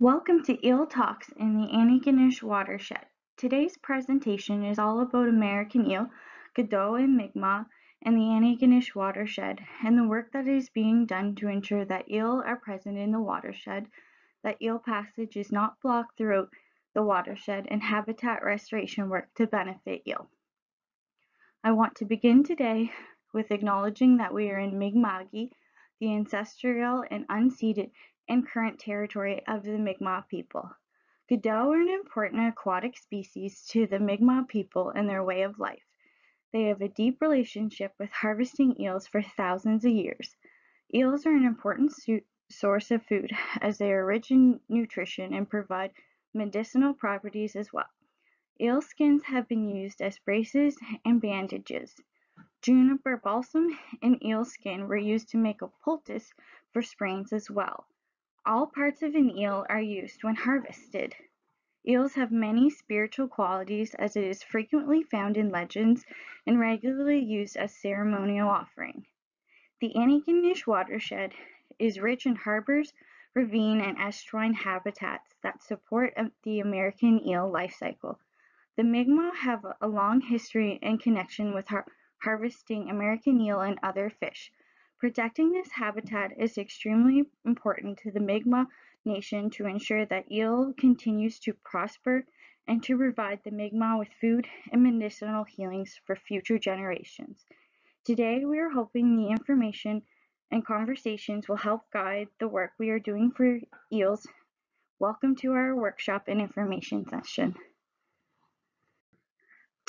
Welcome to Eel Talks in the Antigonish watershed. Today's presentation is all about American eel, Kataq and Mi'kmaq, and the Antigonish watershed, and the work that is being done to ensure that eel are present in the watershed, that eel passage is not blocked throughout the watershed, and habitat restoration work to benefit eel. I want to begin today with acknowledging that we are in Mi'kma'ki, the ancestral and unceded and current territory of the Mi'kmaq people. Kataq are an important aquatic species to the Mi'kmaq people and their way of life. They have a deep relationship with harvesting eels for thousands of years. Eels are an important source of food as they are rich in nutrition and provide medicinal properties as well. Eel skins have been used as braces and bandages. Juniper balsam and eel skin were used to make a poultice for sprains as well. All parts of an eel are used when harvested. Eels have many spiritual qualities as it is frequently found in legends and regularly used as ceremonial offering. The Antigonish watershed is rich in harbors, ravine, and estuarine habitats that support the American eel life cycle. The Mi'kmaq have a long history and connection with har harvesting American eel and other fish, Protecting this habitat is extremely important to the Mi'kmaq Nation to ensure that eel continues to prosper and to provide the Mi'kmaq with food and medicinal healings for future generations. Today, we are hoping the information and conversations will help guide the work we are doing for eels. Welcome to our workshop and information session.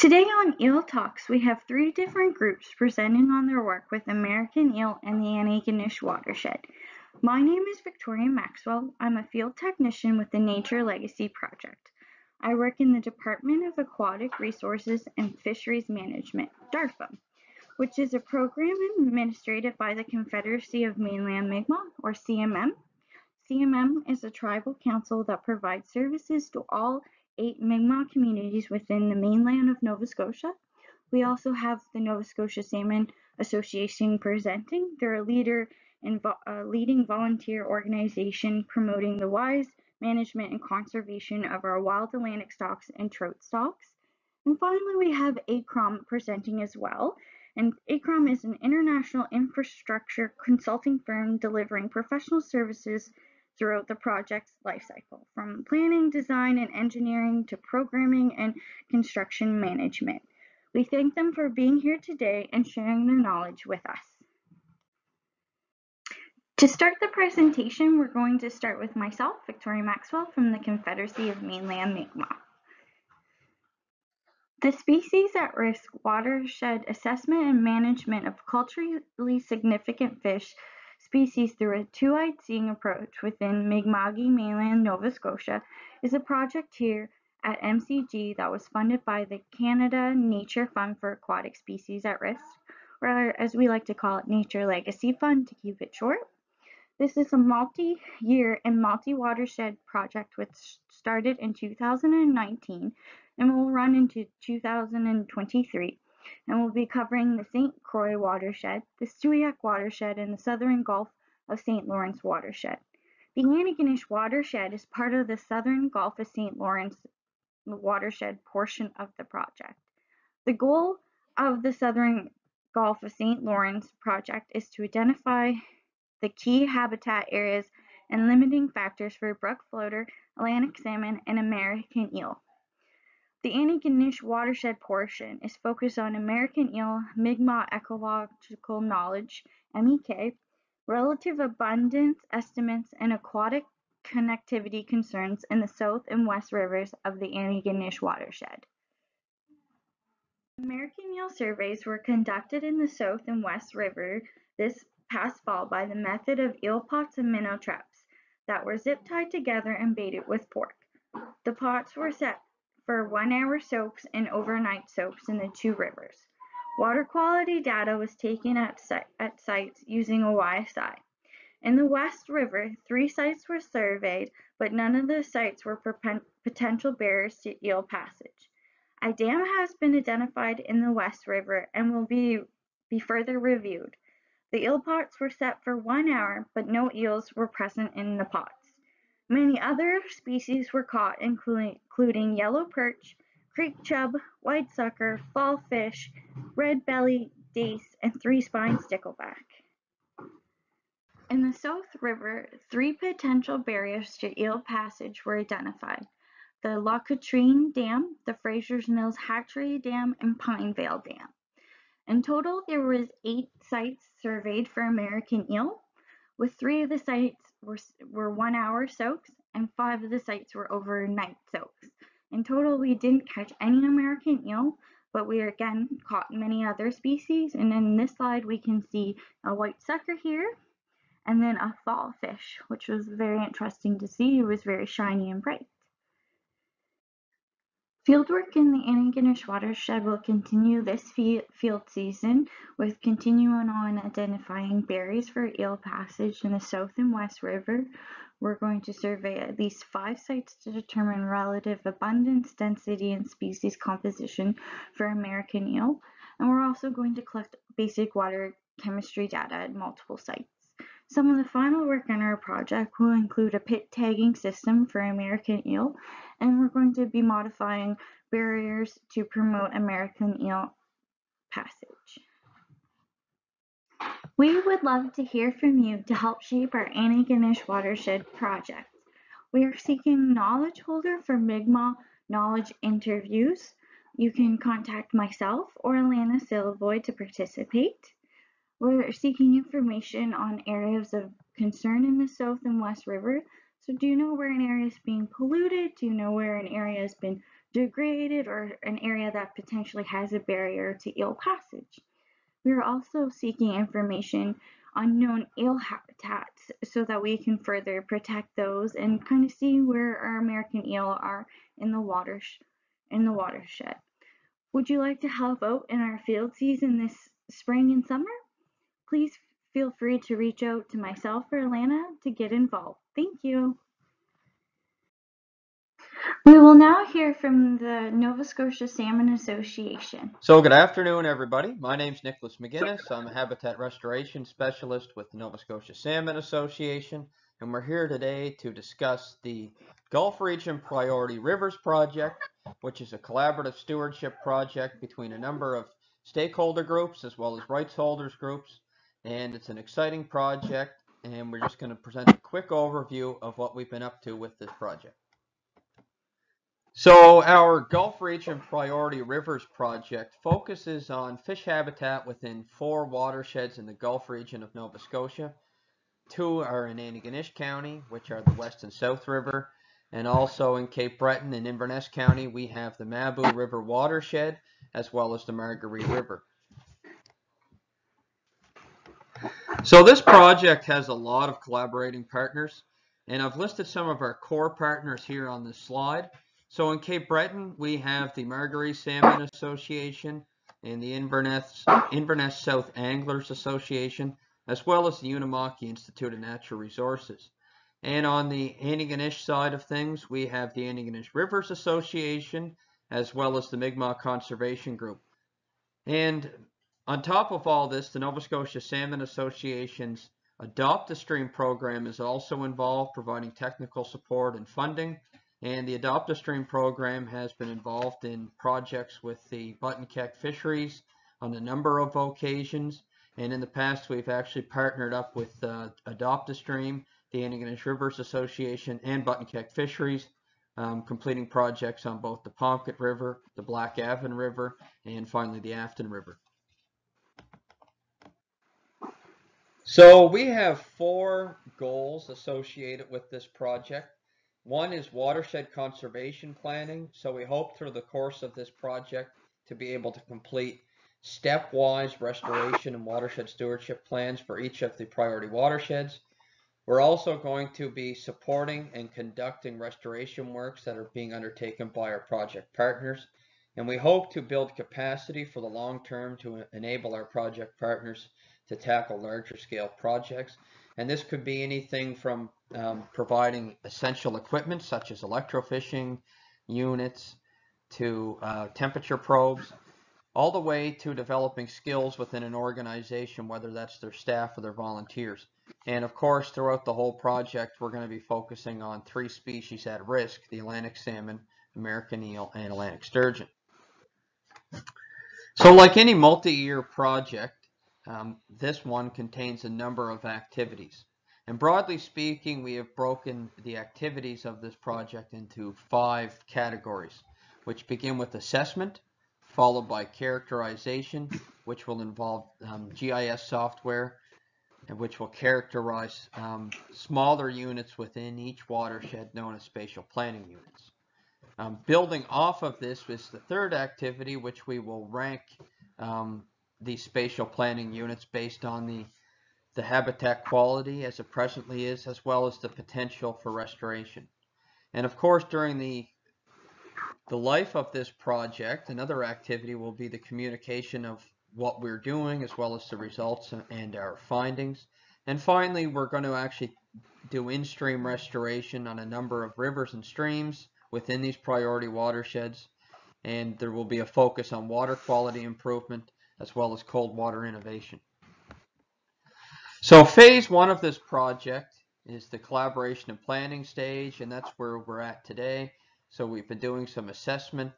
Today on Eel Talks, we have three different groups presenting on their work with American eel and the Antigonish watershed. My name is Victoria Maxwell. I'm a field technician with the Nature Legacy Project. I work in the Department of Aquatic Resources and Fisheries Management, DARFA, which is a program administered by the Confederacy of Mainland Mi'kmaq, or CMM. CMM is a tribal council that provides services to all eight Mi'kmaq communities within the mainland of Nova Scotia. We also have the Nova Scotia Salmon Association presenting. They're a leader and vo leading volunteer organization promoting the wise management and conservation of our wild Atlantic stocks and trout stocks. And finally, we have AECOM presenting as well. And AECOM is an international infrastructure consulting firm delivering professional services throughout the project's lifecycle, from planning, design, and engineering to programming and construction management. We thank them for being here today and sharing their knowledge with us. To start the presentation, we're going to start with myself, Victoria Maxwell from the Confederacy of Mainland Mi'kmaq. The Species at Risk Watershed Assessment and Management of Culturally Significant Fish species through a two-eyed seeing approach within Mi'kma'ki mainland Nova Scotia is a project here at MCG that was funded by the Canada Nature Fund for Aquatic Species at Risk, or as we like to call it, Nature Legacy Fund to keep it short. This is a multi-year and multi-watershed project which started in 2019 and will run into 2023 and we'll be covering the St. Croix watershed, the Stewiacke watershed, and the southern Gulf of St. Lawrence watershed. The Antigonish watershed is part of the southern Gulf of St. Lawrence watershed portion of the project. The goal of the southern Gulf of St. Lawrence project is to identify the key habitat areas and limiting factors for brook floater, Atlantic salmon, and American eel. The Antigonish watershed portion is focused on American eel Mi'kmaq ecological knowledge (MEK), relative abundance estimates, and aquatic connectivity concerns in the south and west rivers of the Antigonish watershed. American eel surveys were conducted in the south and west river this past fall by the method of eel pots and minnow traps that were zip tied together and baited with pork. The pots were set for one-hour soaks and overnight soaks in the two rivers. Water quality data was taken at, at sites using a YSI. In the West River, three sites were surveyed, but none of the sites were potential barriers to eel passage. A dam has been identified in the West River and will be, be further reviewed. The eel pots were set for one hour, but no eels were present in the pots. Many other species were caught, including, including yellow perch, creek chub, white sucker, fall fish, red belly dace, and three-spined stickleback. In the South River, three potential barriers to eel passage were identified: the Loch Katrine Dam, the Fraser's Mills Hatchery Dam, and Pinevale Dam. In total, there was eight sites surveyed for American eel, with three of the sites were, were one-hour soaks and five of the sites were overnight soaks. In total, we didn't catch any American eel, but we again caught many other species. And in this slide, we can see a white sucker here, and then a fall fish, which was very interesting to see. It was very shiny and bright. Fieldwork in the Antigonish watershed will continue this field season with continuing on identifying berries for eel passage in the South and West River. We're going to survey at least five sites to determine relative abundance, density, and species composition for American eel. And we're also going to collect basic water chemistry data at multiple sites. Some of the final work on our project will include a pit tagging system for American eel, and we're going to be modifying barriers to promote American eel passage. We would love to hear from you to help shape our Antigonish watershed project. We are seeking knowledge holder for Mi'kmaq knowledge interviews. You can contact myself or Alana Silivoy to participate. We're seeking information on areas of concern in the South and West River. So do you know where an area is being polluted? Do you know where an area has been degraded or an area that potentially has a barrier to eel passage? We are also seeking information on known eel habitats so that we can further protect those and kind of see where our American eel are in the water in the watershed. Would you like to help out in our field season this spring and summer? Please feel free to reach out to myself or Alana to get involved. Thank you. We will now hear from the Nova Scotia Salmon Association. So good afternoon, everybody. My name is Nicholas McGinnis. I'm a habitat restoration specialist with the Nova Scotia Salmon Association, and we're here today to discuss the Gulf Region Priority Rivers Project, which is a collaborative stewardship project between a number of stakeholder groups as well as rights holders groups and it's an exciting project and we're just going to present a quick overview of what we've been up to with this project. So our Gulf Region Priority Rivers project focuses on fish habitat within four watersheds in the Gulf region of Nova Scotia. Two are in Antigonish County, which are the West and South River, and also in Cape Breton and Inverness County, we have the Mabou River watershed, as well as the Margaree River. So this project has a lot of collaborating partners, and I've listed some of our core partners here on this slide. So in Cape Breton, we have the Margaree Salmon Association and the Inverness, Inverness South Anglers Association, as well as the Unama'ki Institute of Natural Resources. And on the Antigonish side of things, we have the Antigonish Rivers Association, as well as the Mi'kmaq Conservation Group. And on top of all this, the Nova Scotia Salmon Association's Adopt a Stream program is also involved, providing technical support and funding. And the Adopt a Stream program has been involved in projects with the Paqtnkek fisheries on a number of occasions. And in the past, we've actually partnered up with uh, Adopt a Stream, the Antigonish Rivers Association, and Paqtnkek fisheries, um, completing projects on both the Pomquet River, the Black Avon River, and finally the Afton River. So we have four goals associated with this project. One is watershed conservation planning. So we hope through the course of this project to be able to complete stepwise restoration and watershed stewardship plans for each of the priority watersheds. We're also going to be supporting and conducting restoration works that are being undertaken by our project partners. And we hope to build capacity for the long term to enable our project partners to tackle larger scale projects. And this could be anything from um, providing essential equipment such as electrofishing units to uh, temperature probes, all the way to developing skills within an organization, whether that's their staff or their volunteers. And of course, throughout the whole project, we're going to be focusing on three species at risk, the Atlantic salmon, American eel, and Atlantic sturgeon. So like any multi-year project, um, this one contains a number of activities. And broadly speaking, we have broken the activities of this project into five categories, which begin with assessment, followed by characterization, which will involve um, GIS software, and which will characterize um, smaller units within each watershed known as spatial planning units. Um, building off of this is the third activity, which we will rank um, these spatial planning units based on the, the habitat quality as it presently is, as well as the potential for restoration. And of course, during the the life of this project, another activity will be the communication of what we're doing as well as the results and our findings. And finally, we're going to actually do in-stream restoration on a number of rivers and streams within these priority watersheds. And there will be a focus on water quality improvement as well as cold water innovation. So phase one of this project is the collaboration and planning stage, and that's where we're at today. So we've been doing some assessment,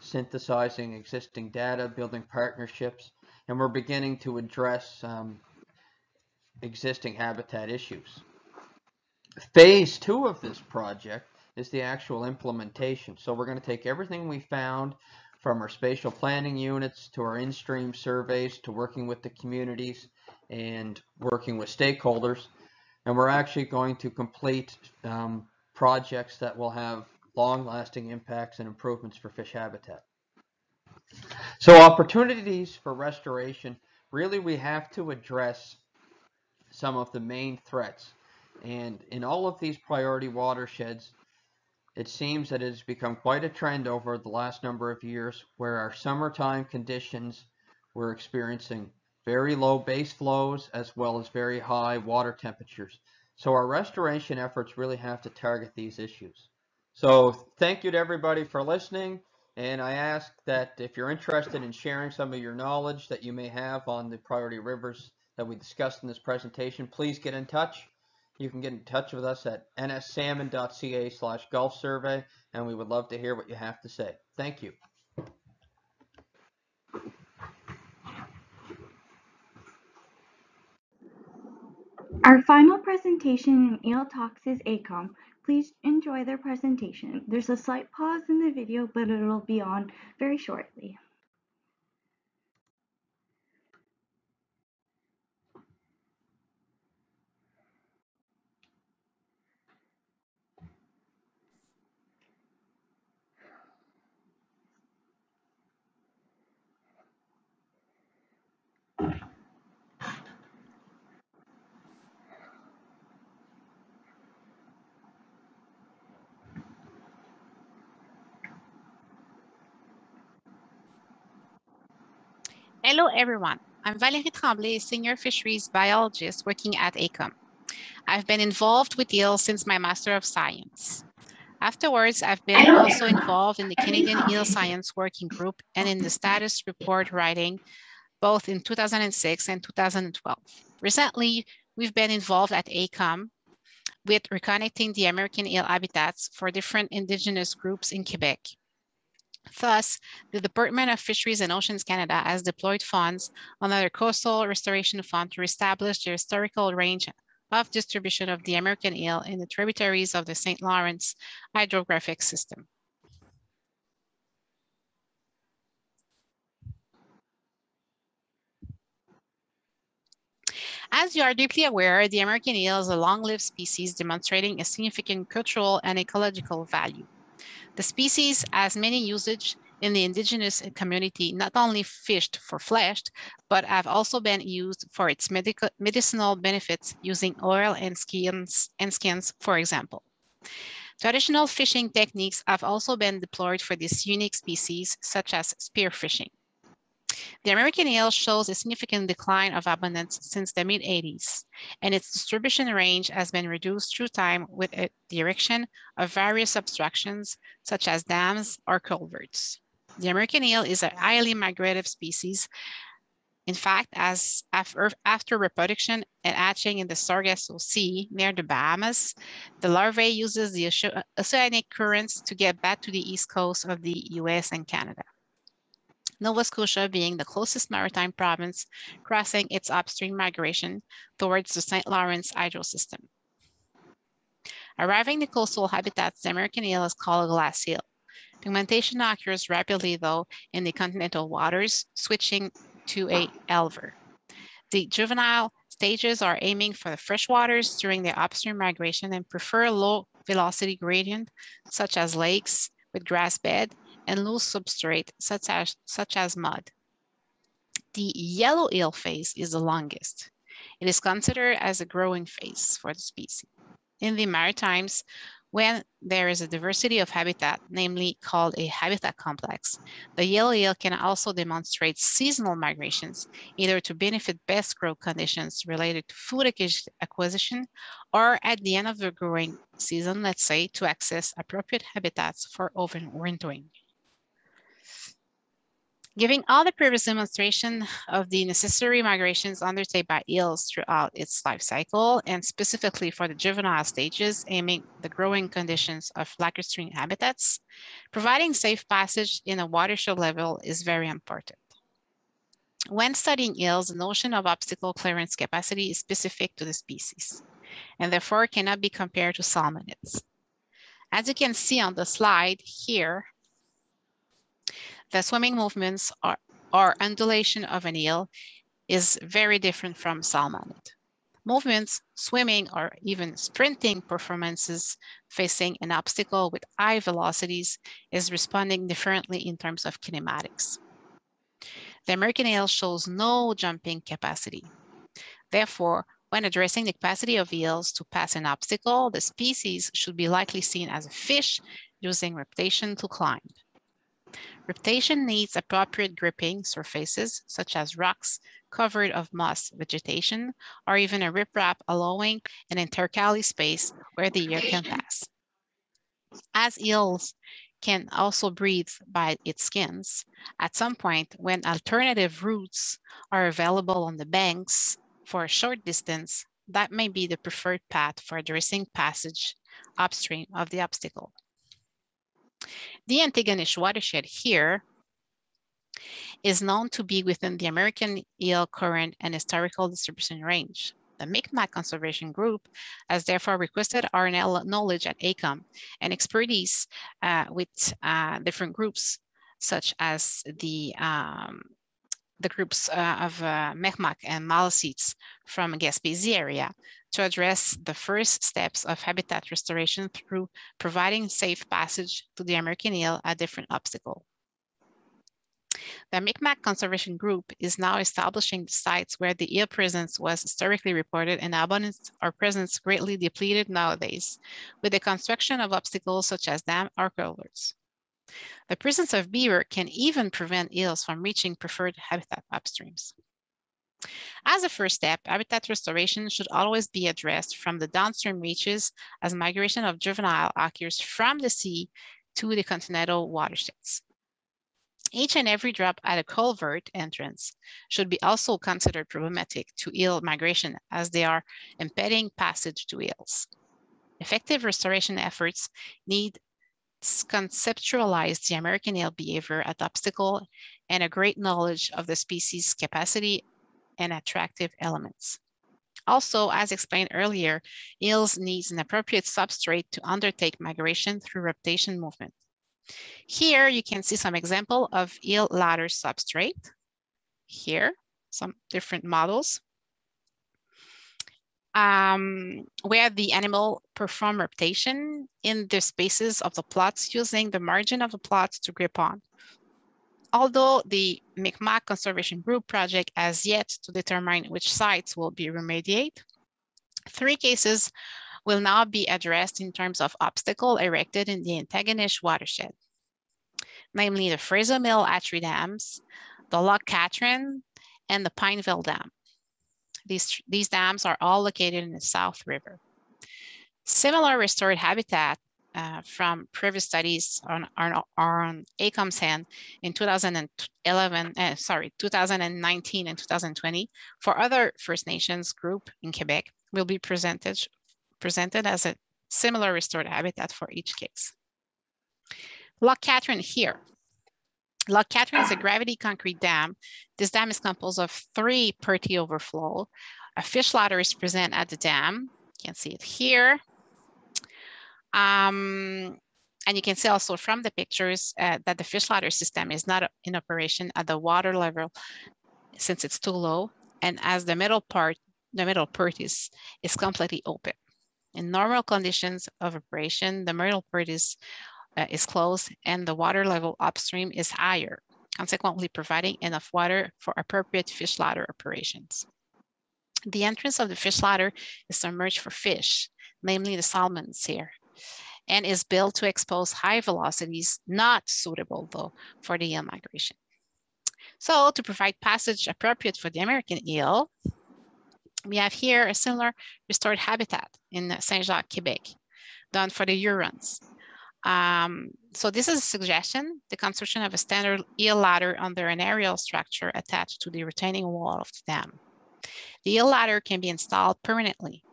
synthesizing existing data, building partnerships, and we're beginning to address um, existing habitat issues. Phase two of this project is the actual implementation. So we're going to take everything we found from our spatial planning units to our in-stream surveys to working with the communities and working with stakeholders. And we're actually going to complete um, projects that will have long-lasting impacts and improvements for fish habitat. So opportunities for restoration, really we have to address some of the main threats. And in all of these priority watersheds, it seems that it has become quite a trend over the last number of years where our summertime conditions we're experiencing very low base flows as well as very high water temperatures. So our restoration efforts really have to target these issues. So thank you to everybody for listening. And I ask that if you're interested in sharing some of your knowledge that you may have on the priority rivers that we discussed in this presentation, please get in touch. You can get in touch with us at nssalmon.ca slash Gulf survey, and we would love to hear what you have to say. Thank you. Our final presentation in Eel Talks is AECOM. Please enjoy their presentation. There's a slight pause in the video, but it'll be on very shortly. Hello, everyone. I'm Valérie Tremblay, Senior Fisheries Biologist working at AECOM. I've been involved with eels since my Master of Science. Afterwards, I've been also involved in the Canadian Eel Science Working Group and in the status report writing, both in 2006 and 2012. Recently, we've been involved at AECOM with reconnecting the American eel habitats for different indigenous groups in Quebec. Thus, the Department of Fisheries and Oceans Canada has deployed funds under the Coastal Restoration Fund to establish the historical range of distribution of the American eel in the tributaries of the St. Lawrence hydrographic system. As you are deeply aware, the American eel is a long-lived species demonstrating a significant cultural and ecological value. The species has many usage in the indigenous community, not only fished for flesh, but have also been used for its medical, medicinal benefits using oil and skins, and skins, for example. Traditional fishing techniques have also been deployed for this unique species, such as spearfishing. The American eel shows a significant decline of abundance since the mid-80s, and its distribution range has been reduced through time with the erection of various obstructions, such as dams or culverts. The American eel is a highly migrative species In fact, as after, after reproduction and hatching in the Sargasso Sea near the Bahamas, the larvae uses the oceanic currents to get back to the east coast of the US and Canada. Nova Scotia being the closest maritime province, crossing its upstream migration towards the St. Lawrence hydro system. Arriving the coastal habitats, the American eel is called a glass eel. Pigmentation occurs rapidly, though, in the continental waters, switching to a elver. The juvenile stages are aiming for the freshwaters during their upstream migration and prefer low velocity gradient, such as lakes with grass bed and loose substrate, such as, such as mud. The yellow eel phase is the longest. It is considered as a growing phase for the species. In the Maritimes, when there is a diversity of habitat, namely called a habitat complex, the yellow eel can also demonstrate seasonal migrations, either to benefit best growth conditions related to food acquisition, or at the end of the growing season, let's say, to access appropriate habitats for overwintering. Giving all the previous demonstration of the necessary migrations undertaken by eels throughout its life cycle, and specifically for the juvenile stages, aiming the growing conditions of lacustrine habitats, providing safe passage in a watershed level is very important. When studying eels, the notion of obstacle clearance capacity is specific to the species, and therefore cannot be compared to salmonids. As you can see on the slide here, the swimming movements or, undulation of an eel is very different from salmonid. Movements, swimming, or even sprinting performances facing an obstacle with high velocities is responding differently in terms of kinematics. The American eel shows no jumping capacity. Therefore, when addressing the capacity of eels to pass an obstacle, the species should be likely seen as a fish using reptation to climb. Reptation needs appropriate gripping surfaces, such as rocks covered of moss vegetation, or even a riprap allowing an intercali space where the air can pass. As eels can also breathe by its skins, at some point when alternative routes are available on the banks for a short distance, that may be the preferred path for addressing passage upstream of the obstacle. The Antigonish watershed here is known to be within the American eel current and historical distribution range. The Micmac Conservation Group has therefore requested our knowledge at AECOM and expertise uh, with uh, different groups, such as the um, the groups uh, of uh, Micmac and Maliseets from Gaspésie area to address the first steps of habitat restoration through providing safe passage to the American eel a different obstacle. The Micmac Conservation Group is now establishing sites where the eel presence was historically reported and abundance or presence greatly depleted nowadays, with the construction of obstacles such as dam or culverts. The presence of beaver can even prevent eels from reaching preferred habitat upstreams. As a first step, habitat restoration should always be addressed from the downstream reaches as migration of juvenile occurs from the sea to the continental watersheds. Each and every drop at a culvert entrance should be also considered problematic to eel migration as they are impeding passage to eels. Effective restoration efforts need conceptualize the American eel behavior at obstacle and a great knowledge of the species capacity and attractive elements. Also, as explained earlier, eels needs an appropriate substrate to undertake migration through reptation movement. Here you can see some example of eel ladder substrate. Here, some different models. Um, where the animal perform reptation in the spaces of the plots using the margin of the plots to grip on although the Micmac Conservation Group project has yet to determine which sites will be remediated, three cases will now be addressed in terms of obstacle erected in the Antigonish watershed, namely the Fraser Mill Hatchery Dams, the Loch Katrine, and the Pineville Dam. These, these dams are all located in the South River. Similar restored habitat uh, from previous studies on, on, on AECOM sand in 2011, uh, sorry, 2019 and 2020 for other First Nations group in Quebec will be presented, presented as a similar restored habitat for each case. Loch Catherine here. Loch Catherine is a gravity concrete dam. This dam is composed of three Pertee overflow. A fish ladder is present at the dam. You can see it here. Um, and you can see also from the pictures uh, that the fish ladder system is not in operation at the water level since it's too low. And as the middle part, the middle part is, is completely open. In normal conditions of operation, the middle part is, uh, is closed and the water level upstream is higher, consequently providing enough water for appropriate fish ladder operations. The entrance of the fish ladder is submerged for fish, namely the salmons here and is built to expose high velocities, not suitable though for the eel migration. So to provide passage appropriate for the American eel, we have here a similar restored habitat in Saint-Jacques, Quebec, done for the Hurons. Um, so this is a suggestion, the construction of a standard eel ladder under an aerial structure attached to the retaining wall of the dam. The eel ladder can be installed permanently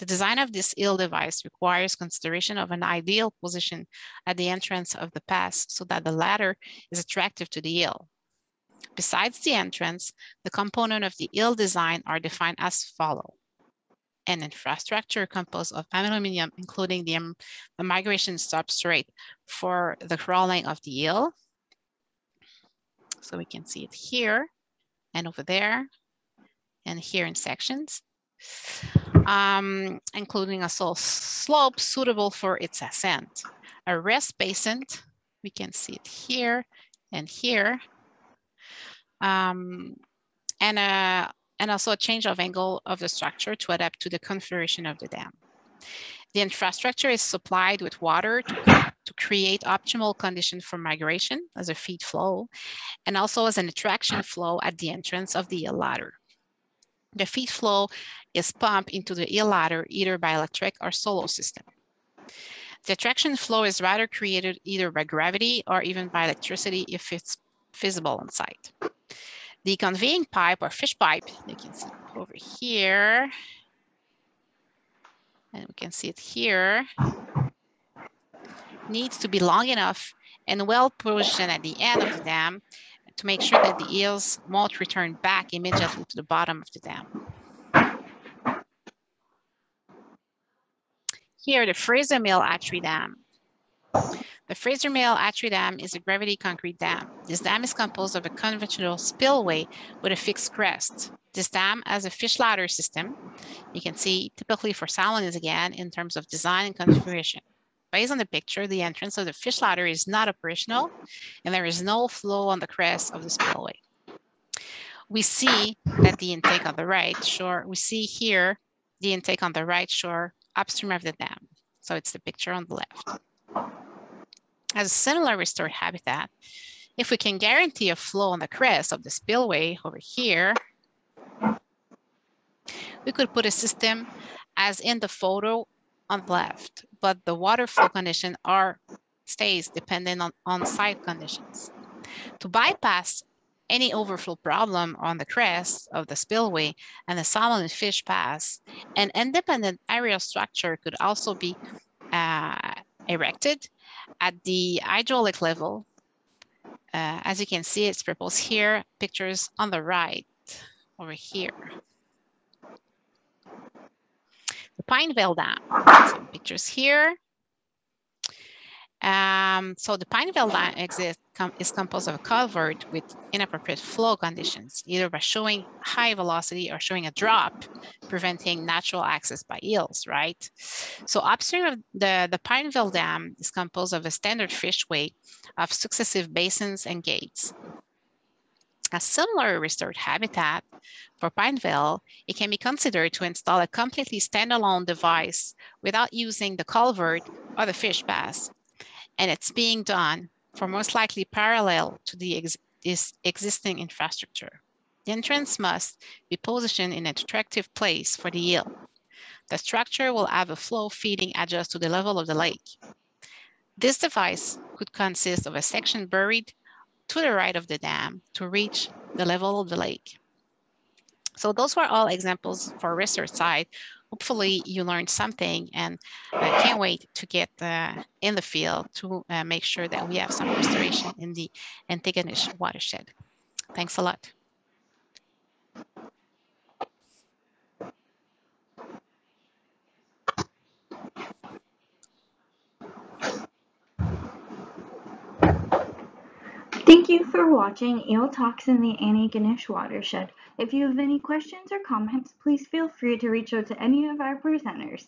the design of this eel device requires consideration of an ideal position at the entrance of the pass so that the ladder is attractive to the eel. Besides the entrance, the component of the eel design are defined as follow. An infrastructure composed of aluminum, including the, the migration substrate for the crawling of the eel. So we can see it here and over there and here in sections um, including a slope suitable for its ascent. A rest basin, we can see it here and here. Um, and, a, and also a change of angle of the structure to adapt to the configuration of the dam. The infrastructure is supplied with water to, to create optimal conditions for migration as a feed flow, and also as an attraction flow at the entrance of the ladder. The feed flow is pumped into the eel ladder either by electric or solo system. The attraction flow is rather created either by gravity or even by electricity if it's feasible on site. The conveying pipe or fish pipe, you can see over here, and we can see it here, needs to be long enough and well positioned at the end of the dam to make sure that the eels won't return back immediately to the bottom of the dam. Here, the Fraser Mill Hatchery Dam. The Fraser Mill Hatchery Dam is a gravity concrete dam. This dam is composed of a conventional spillway with a fixed crest. This dam has a fish ladder system. You can see typically for salmon is again in terms of design and configuration. Based on the picture, the entrance of the fish ladder is not operational and there is no flow on the crest of the spillway. We see that the intake on the right shore, we see here the intake on the right shore upstream of the dam. So it's the picture on the left. As a similar restored habitat, if we can guarantee a flow on the crest of the spillway over here, we could put a system as in the photo on left, but the water flow condition are stays dependent on on-site conditions. To bypass any overflow problem on the crest of the spillway and the salmon and fish pass, an independent aerial structure could also be uh, erected at the hydraulic level. Uh, as you can see, it's proposed here, pictures on the right over here. The Pineville Dam, some pictures here. Um, so the Pineville Dam exist, com is composed of a culvert with inappropriate flow conditions, either by showing high velocity or showing a drop, preventing natural access by eels, right? So upstream of the, the Pineville Dam is composed of a standard fishway of successive basins and gates. A similar restored habitat for Pineville, it can be considered to install a completely standalone device without using the culvert or the fish pass and it's being done for most likely parallel to the ex existing infrastructure. The entrance must be positioned in an attractive place for the eel. The structure will have a flow feeding adjust to the level of the lake. This device could consist of a section buried to the right of the dam to reach the level of the lake. So those were all examples for research side. Hopefully you learned something and I can't wait to get uh, in the field to uh, make sure that we have some restoration in the Antigonish watershed. Thanks a lot. Thank you for watching Eel Talks in the Antigonish Watershed. If you have any questions or comments, please feel free to reach out to any of our presenters.